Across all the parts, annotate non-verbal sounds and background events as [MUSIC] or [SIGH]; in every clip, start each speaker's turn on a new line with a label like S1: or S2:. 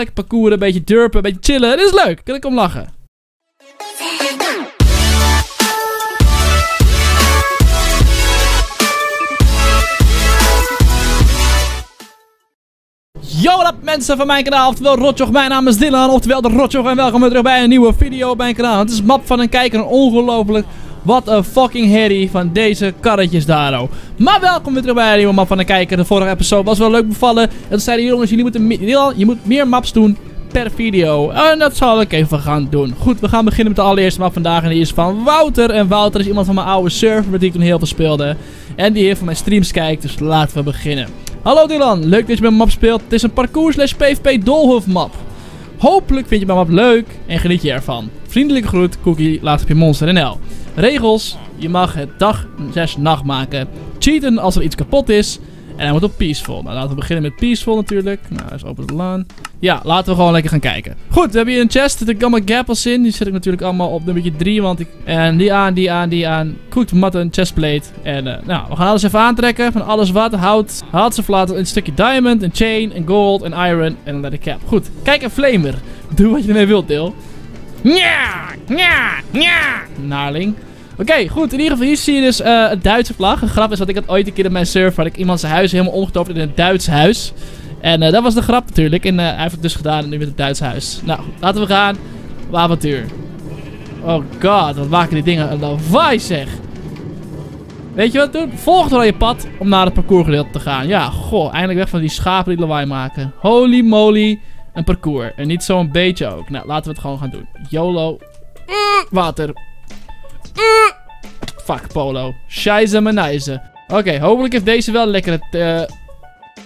S1: Lekker een beetje durpen, een beetje chillen. Dit is leuk. Kan ik om lachen. Yo, wat up mensen van mijn kanaal, oftewel Rotjoch. Mijn naam is Dylan, oftewel de Rotjoch. En welkom terug bij een nieuwe video op mijn kanaal. Het is map van een kijker, ongelooflijk. Wat een fucking herrie van deze karretjes daar, oh. Maar welkom weer terug bij een nieuwe map van een kijker. De vorige episode was wel leuk bevallen. En toen zeiden jongens, jullie moeten je moet meer maps doen per video. En dat zal ik even gaan doen. Goed, we gaan beginnen met de allereerste map vandaag. En die is van Wouter. En Wouter is iemand van mijn oude server, met die ik toen heel veel speelde. En die heel van mijn streams kijkt, dus laten we beginnen. Hallo Dylan, leuk dat je mijn map speelt. Het is een parcours slash PvP Dolhof map. Hopelijk vind je mijn map leuk en geniet je ervan. Vriendelijke groet, Cookie, laat op je monster NL. Regels, je mag het dag 6 nacht maken. Cheaten als er iets kapot is. En hij moet op peaceful. Nou, laten we beginnen met peaceful natuurlijk. Nou, is open de laan. Ja, laten we gewoon lekker gaan kijken. Goed, we hebben hier een chest. Er zitten allemaal gappels in. Die zet ik natuurlijk allemaal op nummertje 3. Want ik... En die aan, die aan, die aan. Cooked mutton, chestplate. En uh, nou, we gaan alles even aantrekken. Van alles wat. Hout, houtseflaten, een stukje diamond, een chain, een gold, een iron en een leather cap. Goed, kijk een flamer. [LAUGHS] Doe wat je ermee wilt, deel. Ja, ja, ja. Naarling. Oké, goed. In ieder geval, hier zie je dus een Duitse vlag. Een grap is dat ik had ooit een keer in mijn server had ik iemand zijn huis helemaal omgetoverd in een Duits huis. En uh, dat was de grap natuurlijk. En uh, hij heeft het dus gedaan nu met het Duits huis. Nou, laten we gaan op avontuur. Oh god, wat maken die dingen een lawaai zeg. Weet je wat doen? Volg door je pad om naar het parcoursgedeelte te gaan. Ja, goh, eindelijk weg van die schapen die lawaai maken. Holy moly, een parcours. En niet zo'n beetje ook. Nou, laten we het gewoon gaan doen. YOLO. water. Fuck, Polo. Scheisse menijze. Oké, hopelijk heeft deze wel lekkere uh,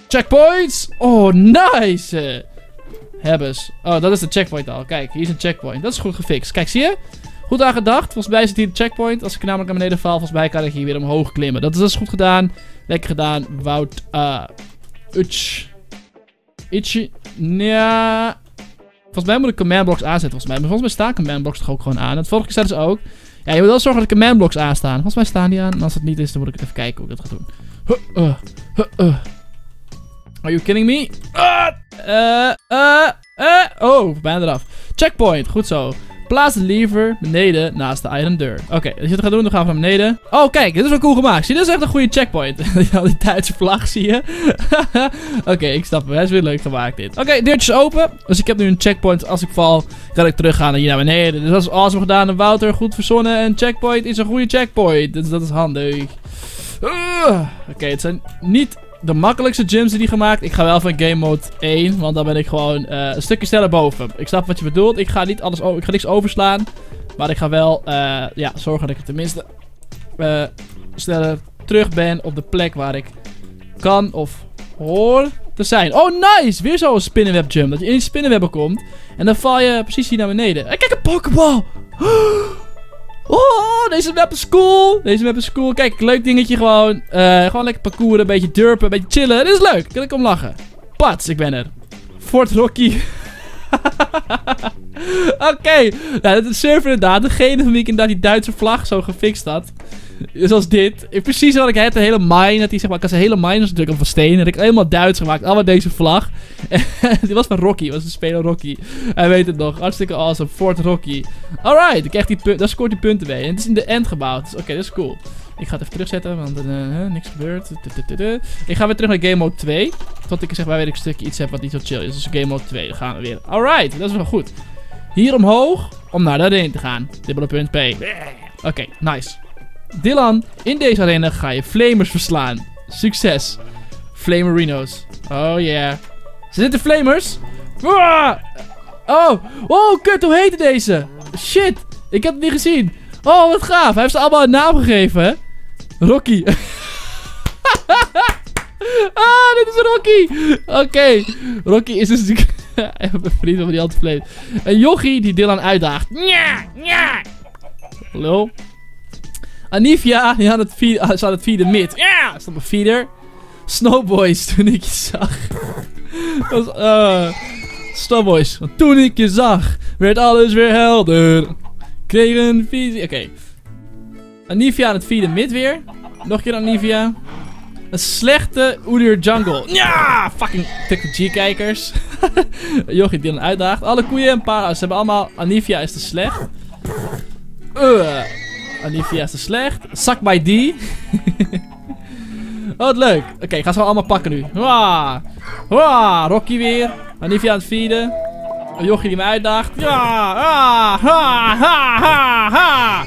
S1: checkpoints. Oh, nice. Hebbes. Oh, dat is de checkpoint al. Kijk, hier is een checkpoint. Dat is goed gefixt. Kijk, zie je? Goed aan gedacht. Volgens mij zit hier de checkpoint. Als ik namelijk naar beneden val, volgens mij kan ik hier weer omhoog klimmen. Dat is, is goed gedaan. Lekker gedaan. Wout. Uh, Utsch. Ja. Volgens mij moet ik command blocks aanzetten. Volgens mij. Maar volgens mij staan command blocks toch ook gewoon aan. Het vorige keer zeiden ze ook. Ja, je moet wel zorgen dat command blocks aanstaan. Volgens mij staan die aan. En als het niet is, dan moet ik even kijken hoe ik dat ga doen. Huh, uh, uh. Are you kidding me? Uh. Oh, bijna eraf. Checkpoint, goed zo. Plaats de lever beneden naast de item deur. Oké, okay, als je het gaat doen, dan gaan we naar beneden. Oh, kijk, dit is wel cool gemaakt. Zie, dit is echt een goede checkpoint. [LAUGHS] die Duitse vlag, zie je. [LAUGHS] Oké, ik snap. Hij is weer leuk gemaakt, dit. Oké, deurtjes open. Dus ik heb nu een checkpoint. Als ik val, kan ik teruggaan hier naar beneden. Dus dat is awesome gedaan. En Wouter, goed verzonnen. En checkpoint is een goede checkpoint. Dus dat is handig. Oké, het zijn niet de makkelijkste jumps die gemaakt. Ik ga wel van game mode 1, want dan ben ik gewoon uh, een stukje sneller boven. Ik snap wat je bedoelt. Ik ga niet alles ik ga niks overslaan. Maar ik ga wel uh, ja, zorgen dat ik tenminste uh, sneller terug ben op de plek waar ik kan of hoor te zijn. Oh, nice! Weer zo'n spinnenweb jump. Dat je in die spinnenwebben komt. En dan val je precies hier naar beneden. En kijk, een pokeball! [GASPS] Oh, deze map is cool. Deze map is cool. Kijk, leuk dingetje gewoon. Uh, gewoon lekker parcours, een beetje durpen, een beetje chillen. Dit is leuk. Kan ik om lachen. Pats, ik ben er. Fort Rocky. [LAUGHS] Oké. Nou, dat is server inderdaad. Degene van wie ik inderdaad die Duitse vlag zo gefixt had. Zoals dit. Precies wat ik had. Een hele mine. Dat die, zeg maar, ik had een hele mine natuurlijk van steen. Dat ik helemaal Duits gemaakt. Allemaal deze vlag. [LAUGHS] die was van Rocky. was de speler Rocky. Hij weet het nog. Hartstikke awesome. Fort Rocky. Alright. Ik krijg die punten. Daar scoort die punten mee. En het is in de end gebouwd. Dus oké, dat is cool. Ik ga het even terugzetten, want uh, niks gebeurt. Ik ga weer terug naar game mode 2. Tot ik zeg maar weer een stukje iets heb wat niet zo chill is. Dus game mode 2, dan gaan we weer. Alright, dat is wel goed. Hier omhoog, om naar de arena te gaan. Dubbele punt P. Oké, nice. Dylan, in deze arena ga je flamers verslaan. Succes. Flamerino's. Oh yeah. Ze zitten flamers. Oh, oh, kut, hoe heette deze? Shit, ik heb het niet gezien. Oh, wat gaaf. Hij heeft ze allemaal een naam gegeven. Rocky. [LAUGHS] ah, dit is Rocky. Oké. Okay. Rocky is dus [LAUGHS] een vriend van die altijd vlees. Een jochie die Dylan uitdaagt. Ja, ja. Hallo. Anivia, die aan het feed, aan het feeden mid. Ja, stond mijn feeder. Snowboys, [LAUGHS] toen ik je zag. was, uh, Snowboys, toen ik je zag, werd alles weer helder. Kreeg een visie. Oké. Okay. Anivia aan het feeden mid weer. Nog een keer Anivia. Een slechte Udyr Jungle. Ja! Fucking G-kijkers. [LAUGHS] Jochie die dan uitdaagt. Alle koeien en paarden. Ze hebben allemaal... Anivia is te slecht. Uh, Anivia is te slecht. Suck by D. [LAUGHS] oh, wat leuk. Oké, ik ga ze allemaal pakken nu. Waa. Rocky weer. Anivia aan het feeden. Jochie die me uitdaagt. Ja. Ha. Ha. Ha. Ha.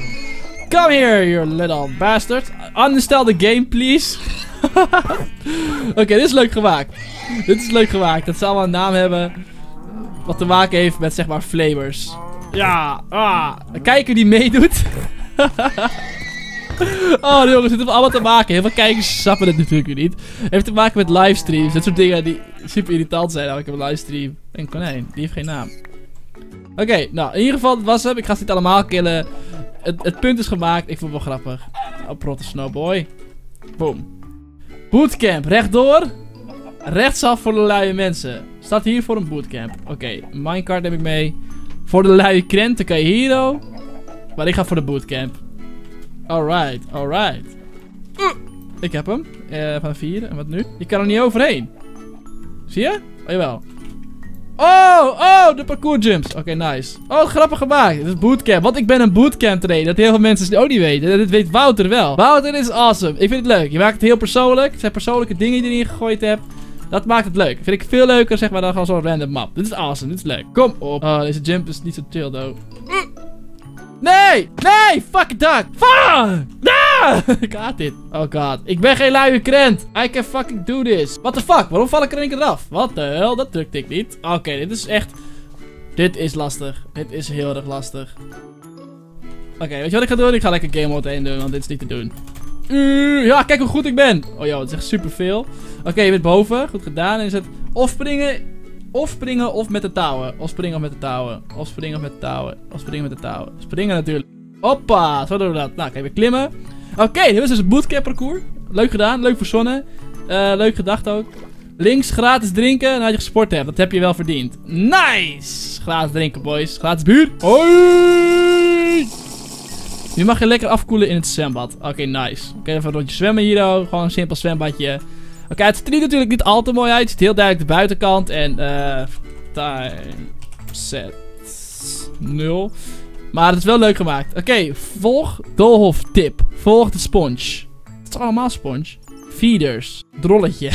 S1: Come here, you little bastard. Uninstall the game, please. [LAUGHS] Oké, dit is leuk gemaakt. Dit is leuk gemaakt. Dat ze allemaal een naam hebben. Wat te maken heeft met, zeg maar, flavors. Ja. Ah. Een kijker die meedoet. [LAUGHS] oh, jongens, het heeft allemaal te maken. Heel veel kijkers snappen het natuurlijk niet. Heeft te maken met livestreams. Dat soort dingen die super irritant zijn. Nou, ik heb een livestream. En konijn, die heeft geen naam. Oké, nou, in ieder geval, was hem. Ik ga ze niet allemaal killen. Het, punt is gemaakt. Ik vond het wel grappig. Oh, protte snowboy. Boom. Bootcamp, rechtdoor. Rechtsaf voor de luie mensen. Staat hier voor een bootcamp. Oké, minecart heb ik mee. Voor de luie krenten kan je hier. Maar ik ga voor de bootcamp. Alright, alright. Ik heb hem. Uh, van vier. En wat nu? Je kan er niet overheen. Zie je? Oh, jawel. Oh, oh, de parkour jumps. Oké, nice. Oh, grappig gemaakt. Dit is bootcamp. Want ik ben een bootcamp trainer. Dat heel veel mensen ook niet weten. Dat weet Wouter wel. Wouter is awesome. Ik vind het leuk. Je maakt het heel persoonlijk. Het zijn persoonlijke dingen die je erin gegooid hebt. Dat maakt het leuk. Vind ik veel leuker, zeg maar, dan gewoon zo'n random map. Dit is awesome. Dit is leuk. Kom op. Oh, deze jump is niet zo chill, though. Nee! Nee! Fuck duck! Fuck! [LAUGHS] Ik haat dit. Oh god. Ik ben geen luie krent. I can fucking do this. What the fuck? Waarom val ik er een keer eraf? Wat de hel? Dat drukte ik niet. Oké, dit is echt... Dit is lastig. Dit is heel erg lastig. Oké, weet je wat ik ga doen? Ik ga lekker game mode 1 doen, want dit is niet te doen. Uh, ja, kijk hoe goed ik ben. Oh joh, het is echt superveel. Oké, je bent boven. Goed gedaan. En is het of springen of springen of met de touwen. Of springen of met de touwen. Of springen of met de touwen. Of springen met de touwen. Springen natuurlijk. Hoppa, zo doen we dat. Nou, je weer klimmen. Oké, dit was dus het bootcamp parcours. Leuk gedaan, leuk verzonnen. Uh, leuk gedacht ook. Links gratis drinken nadat je gesport hebt. Dat heb je wel verdiend. Nice! Gratis drinken, boys. Gratis buur. Hoi! Nu mag je lekker afkoelen in het zwembad. Oké, nice. Oké, even een rondje zwemmen hier. Gewoon een simpel zwembadje. Oké, het ziet er natuurlijk niet al te mooi uit. Het ziet heel duidelijk de buitenkant. En eh... time set 0. Maar het is wel leuk gemaakt. Oké, volg Dolhof tip. Volg de sponge. Het is allemaal sponge. Feeders. Drolletje.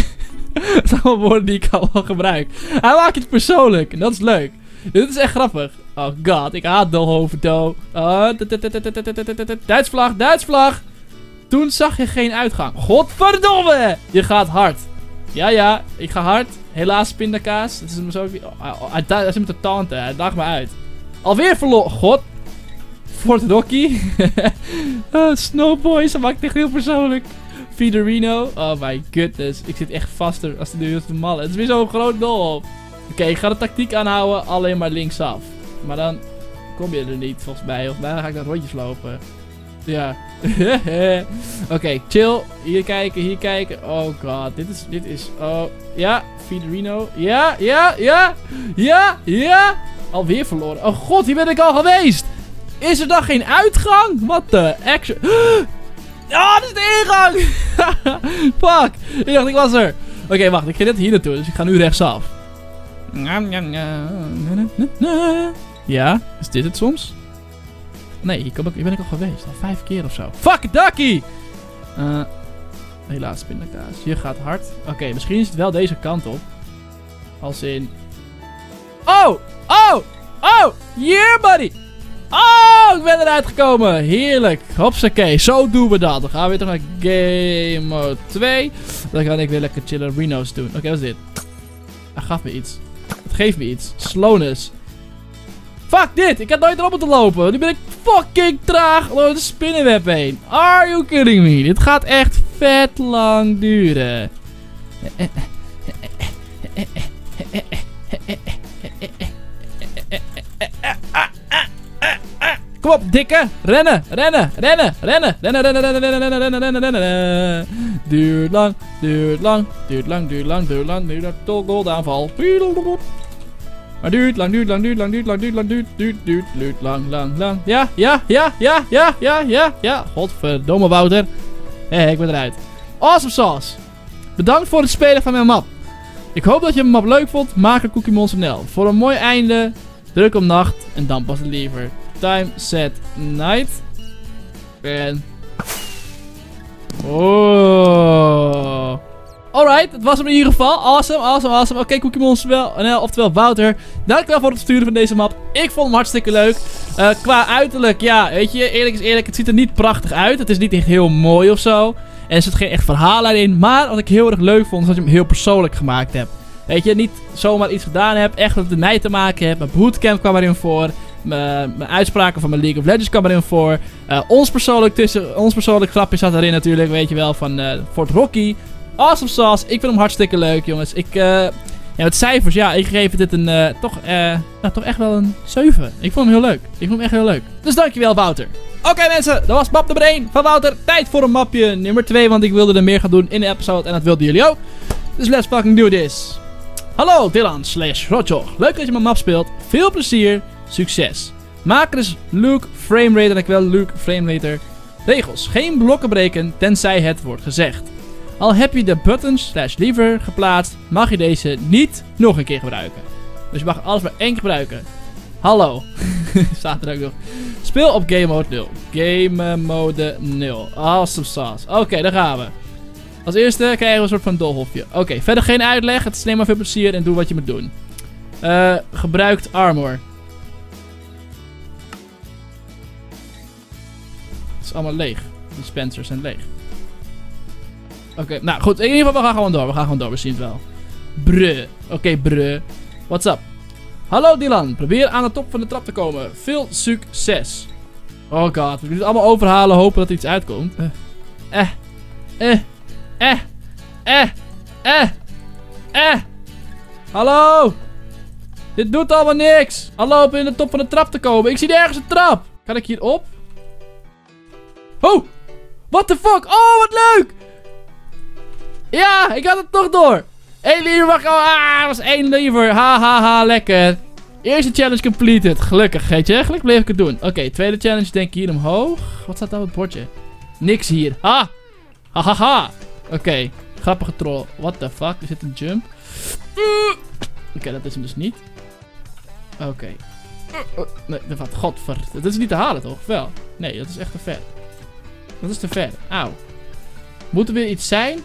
S1: dat zijn allemaal woorden die ik al gebruik. Hij maakt het persoonlijk. En dat is leuk. Dit is echt grappig. Oh god, ik haat Dolhoven Do. Duits vlag, Duits vlag. Toen zag je geen uitgang. Godverdomme! Je gaat hard. Ja, ja, ik ga hard. Helaas pindakaas. Het is hem zo... Hij is hem te tanten. Hij daagt me uit. Alweer verloren. God. Fort Rocky. uh, [LAUGHS] Snowboys. Dat maakt echt heel persoonlijk. Fiderino. Oh my goodness. Ik zit echt vaster als de deur te mallen. Het is weer zo'n groot dol op. Oké, ik ga de tactiek aanhouden. Alleen maar linksaf. Maar dan kom je er niet volgens mij. Of dan ga ik naar rondjes lopen. Ja. [LAUGHS] Oké, chill. Hier kijken, hier kijken. Oh god, dit is, dit is, oh. Ja, Fiderino. Ja, ja, ja. Ja, ja. Alweer verloren. Oh god, hier ben ik al geweest. Is er dan geen uitgang? Wat de action. Ah, dit is de ingang. [LAUGHS] Fuck. Ik dacht, ik was er. Oké, wacht. Ik ga dit hier naartoe. Dus ik ga nu rechtsaf. Ja, is dit het soms? Nee, hier, kom ik, hier ben ik al geweest. Al vijf keer of zo. Fuck, ducky! Uh, helaas, pindakaas. Je gaat hard. Oké, misschien is het wel deze kant op. Als in... Oh! Oh! Oh! Yeah, buddy! Oh, ik ben eruit gekomen. Heerlijk. Hopsakee, zo doen we dat. Dan gaan we weer terug naar game mode 2. Dan ga ik weer lekker chillen Reno's doen. Oké, wat is dit? Hij gaf me iets. Het geeft me iets. Slowness. Fuck dit! Ik had nooit erop moeten lopen. Nu ben ik fucking traag door de spinnenweb heen. Are you kidding me? Dit gaat echt vet lang duren. Kom op, dikke. Rennen, rennen, rennen, rennen, rennen, rennen, rennen, rennen, rennen, rennen, rennen, rennen. Duurt lang, duurt lang, duurt lang, duurt lang, duurt lang, duurt lang. Aanval. Maar duurt lang, duurt lang, duurt lang, duurt lang, duurt lang, duurt, duurt, duurt, duurt lang, lang, lang. Ja, ja, ja, ja, ja, ja, ja, ja. Godverdomme, Wouter. Hé, ik ben eruit. Awesome sauce. Bedankt voor het spelen van mijn map. Ik hoop dat je mijn map leuk vond. Maak een Cookie Monster. Voor een mooi einde, druk op nacht en dan pas het liever. Time, set, night. En... Oh. Alright, het was hem in ieder geval. Awesome, awesome, awesome. Oké, Cookie Monster wel, NL, oftewel Wouter. Dankjewel voor het sturen van deze map. Ik vond hem hartstikke leuk. Uh, qua uiterlijk, ja, weet je, eerlijk is eerlijk, het ziet er niet prachtig uit. Het is niet echt heel mooi of zo. Er zit geen echt verhaal in. Maar wat ik heel erg leuk vond, is dat je hem heel persoonlijk gemaakt hebt. Weet je, niet zomaar iets gedaan hebt. Echt met mij te maken heeft. Mijn bootcamp kwam erin voor. Mijn, mijn uitspraken van mijn League of Legends kwam erin voor. Uh, ons persoonlijk tussen, ons persoonlijk grapje zat erin natuurlijk, weet je wel, van Fort Rocky. Awesome sauce. Ik vind hem hartstikke leuk, jongens. Ik, ja, met cijfers, ja, ik geef dit een, toch, nou, toch echt wel een 7. Ik vond hem heel leuk. Ik vond hem echt heel leuk. Dus dankjewel, Wouter. Oké mensen, dat was map nummer 1 van Wouter. Tijd voor een mapje nummer 2, want ik wilde er meer gaan doen in de episode en dat wilden jullie ook. Dus let's fucking do this. Hallo Dylan slash Rotjoch. Leuk dat je mijn map speelt. Veel plezier. Succes. Maker is Luke Framerater. Ik wel Luke Framerater. Regels. Geen blokken breken tenzij het wordt gezegd. Al heb je de button slash lever geplaatst, mag je deze niet nog een keer gebruiken. Dus je mag alles maar één keer gebruiken. Hallo. Staat er ook nog. Speel op game mode 0. Game mode 0. Awesome sauce. Oké, daar gaan we. Als eerste krijgen we een soort van dolhofje. Oké, verder geen uitleg. Het is alleen maar veel plezier en doe wat je moet doen. Uh, gebruikt armor. Het is allemaal leeg. De dispensers zijn leeg. Oké, nou goed. In ieder geval, we gaan gewoon door. We gaan gewoon door. We zien het wel. Bruh. Oké, okay, bruh. What's up? Hallo Dylan, probeer aan de top van de trap te komen. Veel succes. Oh god, we moeten het allemaal overhalen, hopen dat er iets uitkomt. Eh, eh, eh, eh, eh, eh, eh. Hallo. Dit doet allemaal niks. Hallo, op in de top van de trap te komen. Ik zie ergens een trap. Kan ik hier op? Oh, what the fuck? Oh, wat leuk. Ja, ik had het toch door. Eén lever mag Ah, was één lever. Ha, ha, ha, lekker. Eerste challenge completed. Gelukkig, weet je. Gelukkig bleef ik het doen. Oké, tweede challenge denk ik hier omhoog. Wat staat daar op het bordje? Niks hier. Ha! Ha, ha, ha. Oké, grappige troll. What the fuck? Er zit een jump. Oké, dat is hem dus niet. Oké. Nee, wat, godver. Dat is niet te halen, toch? Wel. Nee, dat is echt te ver. Dat is te ver. Auw. Moet er weer iets zijn?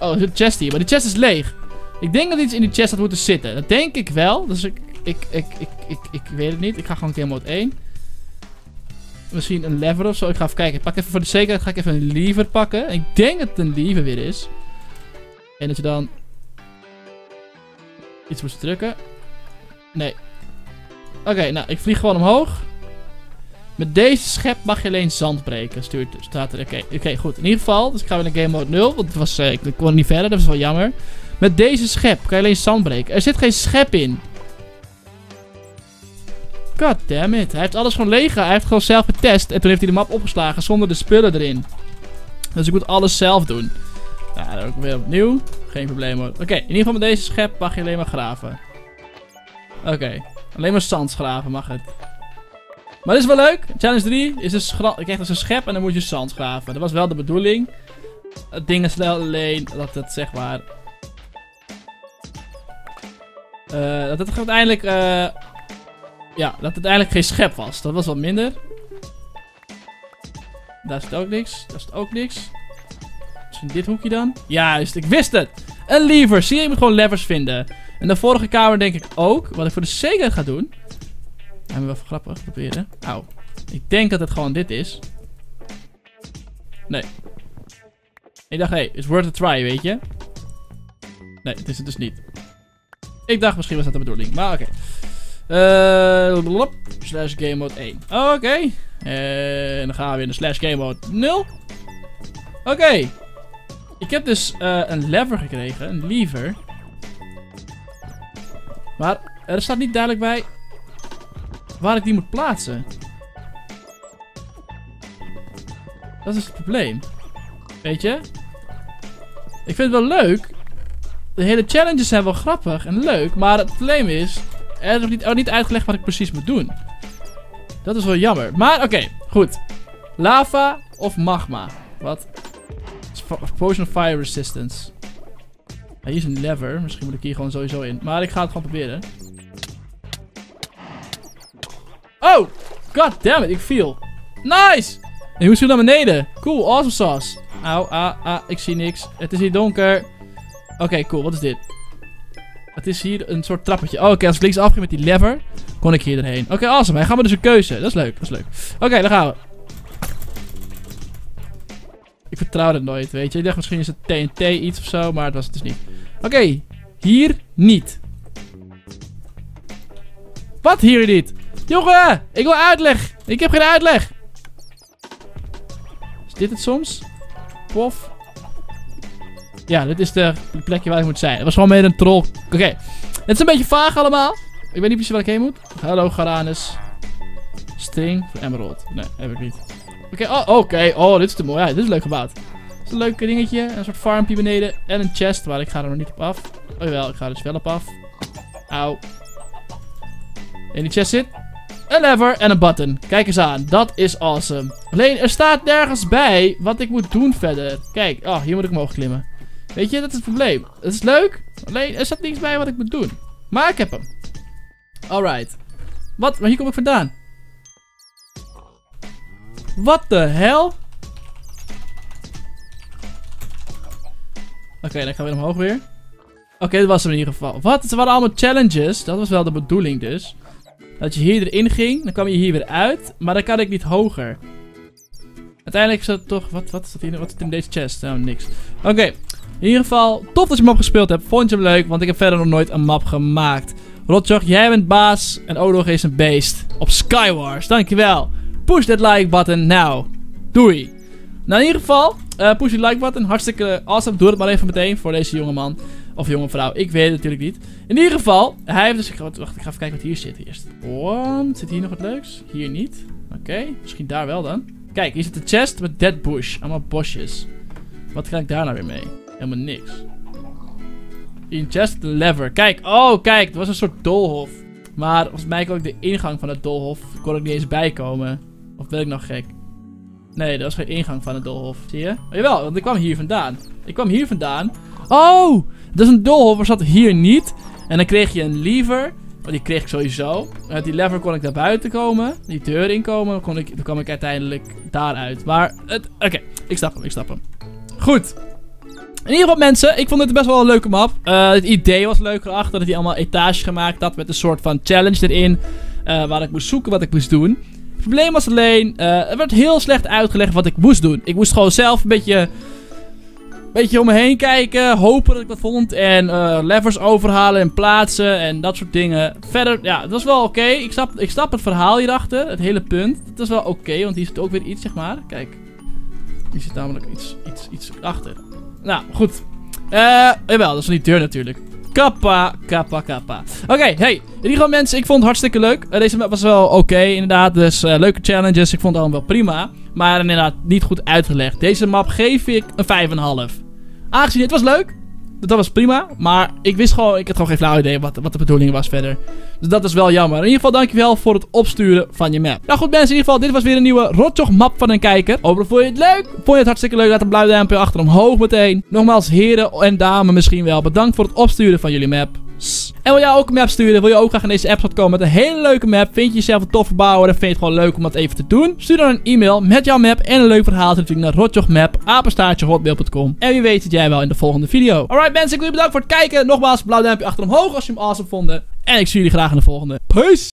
S1: Oh, er zit een chest hier. Maar die chest is leeg. Ik denk dat iets in die chest had moeten zitten. Dat denk ik wel. Dus ik, ik, ik, ik, ik, ik weet het niet. Ik ga gewoon game mode 1. Misschien een lever of zo. Ik ga even kijken. Ik pak even voor de zekerheid ga ik even een lever pakken. Ik denk dat het een lever weer is. En dat je dan... Iets moet drukken. Nee. Oké, nou, ik vlieg gewoon omhoog. Met deze schep mag je alleen zand breken. Stuurt, staat er. Oké, oké, goed. In ieder geval, dus ik ga weer naar game mode 0. Want het was, uh, ik kon niet verder, dat was wel jammer. Met deze schep kan je alleen zand breken. Er zit geen schep in. God damn it. Hij heeft alles gewoon leeg. Hij heeft gewoon zelf getest. En toen heeft hij de map opgeslagen zonder de spullen erin. Dus ik moet alles zelf doen. Ja, dan ook weer opnieuw. Geen probleem hoor. Oké, in ieder geval met deze schep mag je alleen maar graven. Oké, alleen maar zand graven mag het. Maar dit is wel leuk. Challenge 3 is dus, je krijgt dus een schep en dan moet je zand graven. Dat was wel de bedoeling. Het ding is alleen dat het zeg maar... Uh, dat het uiteindelijk... Uh, ja, dat het uiteindelijk geen schep was. Dat was wat minder. Daar zit ook niks. Daar zit ook niks. Misschien dit hoekje dan? Juist, ik wist het! Een lever. Zie je, je moet gewoon levers vinden. En de vorige kamer denk ik ook. Wat ik voor de zekerheid ga doen. Hebben we wel grappig proberen. Auw. Ik denk dat het gewoon dit is. Nee. Ik dacht, hey, it's worth a try, weet je. Nee, het is het dus niet. Ik dacht, misschien was dat de bedoeling. Maar oké. Okay. Uh, slash game mode 1. Oké. En dan gaan we weer naar slash game mode 0. Oké. Ik heb dus uh, een lever gekregen. Een lever. Maar er staat niet duidelijk bij waar ik die moet plaatsen. Dat is het probleem. Weet je? Ik vind het wel leuk. De hele challenges zijn wel grappig en leuk. Maar het probleem is... Er is niet, niet uitgelegd wat ik precies moet doen. Dat is wel jammer. Maar oké, goed. Lava of magma? Wat? Potion of Fire Resistance. Hier is een lever. Misschien moet ik hier gewoon sowieso in. Maar ik ga het gewoon proberen. Oh! God damn it, ik viel. Nice! En je moest naar beneden. Cool, awesome sauce. Auw, ah, ah, ik zie niks. Het is hier donker. Oké, cool, wat is dit? Het is hier een soort trappetje. Oh, oké, als ik links afging met die lever, kon ik hier erheen. Oké, awesome. Hij gaat me dus een keuze. Dat is leuk, dat is leuk. Oké, dan gaan we. Ik vertrouw het nooit, weet je. Ik dacht misschien is het TNT iets of zo, maar het was het dus niet. Oké, hier niet. Wat hier niet? Jongen, ik wil uitleg. Ik heb geen uitleg. Is dit het soms? Pof. Ja, dit is de plekje waar ik moet zijn. Het was gewoon meer een troll. Oké. Het is een beetje vaag allemaal. Ik weet niet precies waar ik heen moet. Hallo, Garanus. String voor Emerald. Nee, heb ik niet. Oké, oh, oké. Oh, dit is te mooi. Ja, dit is leuk gebouwd. Dit is een leuk dingetje. Een soort farmpje beneden. En een chest, waar ik ga er nog niet op af. Oh jawel, ik ga er dus wel op af. Auw. In die chest zit een lever en een button. Kijk eens aan. Dat is awesome. Alleen, er staat nergens bij wat ik moet doen verder. Kijk, oh, hier moet ik omhoog klimmen. Weet je, dat is het probleem. Het is leuk, alleen er staat niks bij wat ik moet doen. Maar ik heb hem. Alright. Wat? Maar hier kom ik vandaan. Wat de hel? Oké, dan gaan we omhoog weer. Oké, dat was hem in ieder geval. Wat? Het waren allemaal challenges. Dat was wel de bedoeling dus. Dat je hier erin ging, dan kwam je hier weer uit. Maar dan kan ik niet hoger. Uiteindelijk is dat toch... Wat, wat, is, hier, wat is in deze chest? Nou, niks. Oké. In ieder geval, tof dat je map gespeeld hebt. Vond je hem leuk, want ik heb verder nog nooit een map gemaakt. Rotjoch, jij bent baas en Odog is een beest. Op Skywars, dankjewel. Push that like button now. Doei. Nou, in ieder geval, uh, push die like button. Hartstikke awesome. Doe het maar even meteen voor deze jonge man. Of jonge vrouw. Ik weet het natuurlijk niet. In ieder geval, hij heeft dus... Wacht, ik ga even kijken wat hier zit eerst. Want, zit hier nog wat leuks? Hier niet. Oké, misschien daar wel dan. Kijk, hier zit de chest met dead bush. Allemaal bosjes. Wat kan ik daar nou weer mee? Helemaal niks. In chest lever. Kijk, oh kijk, het was een soort doolhof. Maar volgens mij kon ik de ingang van het doolhof kon ik niet eens bijkomen. Of ben ik nog gek? Nee, dat was geen ingang van het doolhof. Zie je? Oh, jawel, want ik kwam hier vandaan. Ik kwam hier vandaan. Oh! Dat is een doolhof, zat hier niet. En dan kreeg je een lever. Oh, die kreeg ik sowieso. Met die lever kon ik daar buiten komen. Die deur inkomen. Kon ik, dan kwam ik uiteindelijk daaruit. Maar, oké. Ik snap hem, ik snap hem. Goed. In ieder geval mensen, ik vond dit best wel een leuke map. Uh, het idee was leuk erachter dat hij allemaal etages gemaakt had met een soort van challenge erin. Uh, waar ik moest zoeken wat ik moest doen. Het probleem was alleen, uh, er werd heel slecht uitgelegd wat ik moest doen. Ik moest gewoon zelf een beetje, beetje om me heen kijken, hopen dat ik wat vond. En levers overhalen en plaatsen en dat soort dingen. Verder, ja, het was wel oké. Ik, snap, ik snap het verhaal hierachter, het hele punt. Het was wel oké, want hier zit ook weer iets, zeg maar. Kijk, hier zit namelijk iets, iets, iets achter. Nou, goed. Eh, jawel, dat is niet deur natuurlijk. Kappa, kappa, kappa. Oké, hey. In ieder mensen, ik vond het hartstikke leuk. Uh, deze map was wel oké, inderdaad. Dus uh, leuke challenges. Ik vond het allemaal wel prima. Maar inderdaad, niet goed uitgelegd. Deze map geef ik een 5,5. Aangezien het was leuk, dat was prima. Maar ik wist gewoon, ik had gewoon geen flauw idee wat, wat de bedoeling was verder. Dus dat is wel jammer. In ieder geval dankjewel voor het opsturen van je map. Nou goed mensen, in ieder geval, dit was weer een nieuwe Rotjoch map van een kijker. Hopelijk vond je het leuk. Vond je het hartstikke leuk, laat een blauw duimpje achter omhoog meteen. Nogmaals, heren en dames misschien wel, bedankt voor het opsturen van jullie map. En wil jij ook een map sturen? Wil je ook graag in deze app komen met een hele leuke map? Vind je jezelf een toffe bouwer? Dan vind je het gewoon leuk om dat even te doen? Stuur dan een e-mail met jouw map en een leuk verhaal natuurlijk naar rotjochmap, En wie weet zit jij wel in de volgende video. Alright mensen, ik wil je bedanken voor het kijken. Nogmaals, blauw duimpje achter omhoog als je hem awesome vonden. En ik zie jullie graag in de volgende. Peace!